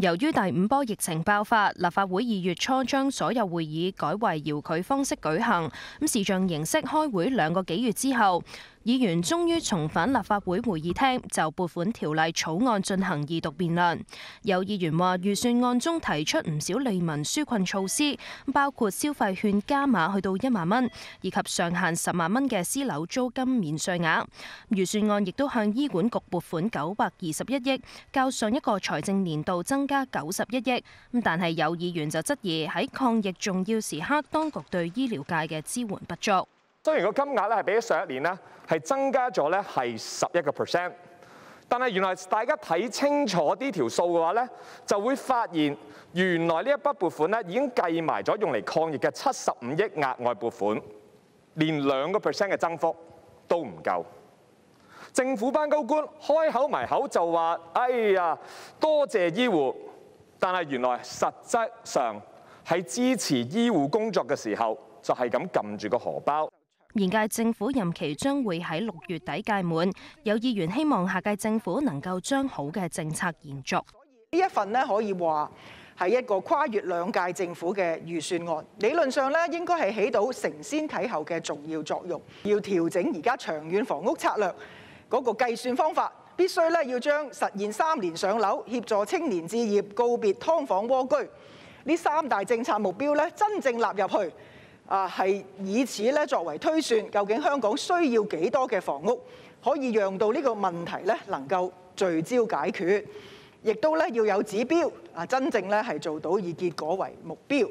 由於第五波疫情爆發，立法會二月初將所有會議改為遙距方式舉行，咁視像形式開會兩個幾月之後，議員終於重返立法會會議廳，就撥款條例草案進行二讀辯論。有議員話預算案中提出唔少利民紓困措施，包括消費券加碼去到一萬蚊，以及上限十萬蚊嘅私樓租金免稅額。預算案亦都向醫管局撥款九百二十一億，較上一個財政年度增加九十一億。咁但係有議員就質疑喺抗疫重要時刻，當局對醫療界嘅支援不足。雖然個金額咧係比上一年咧係增加咗咧係十一個 percent，但係原來大家睇清楚呢條數嘅話咧，就會發現原來呢一筆撥款咧已經計埋咗用嚟抗疫嘅七十五億額外撥款，連兩個 percent 嘅增幅都唔夠。政府班高官開口埋口就話：哎呀，多謝醫護，但係原來實質上喺支持醫護工作嘅時候，就係咁撳住個荷包。現屆政府任期將會喺六月底屆滿，有議員希望下屆政府能夠將好嘅政策延續。呢一份呢可以話係一個跨越兩屆政府嘅預算案，理論上咧應該係起到承先啟後嘅重要作用。要調整而家長遠房屋策略嗰個計算方法，必須咧要將實現三年上樓、協助青年置業、告別劏房蝸居呢三大政策目標咧真正納入去。啊，係以此咧作為推算，究竟香港需要幾多嘅房屋，可以讓到呢個問題咧能夠聚焦解決，亦都咧要有指標，啊，真正咧係做到以結果為目標。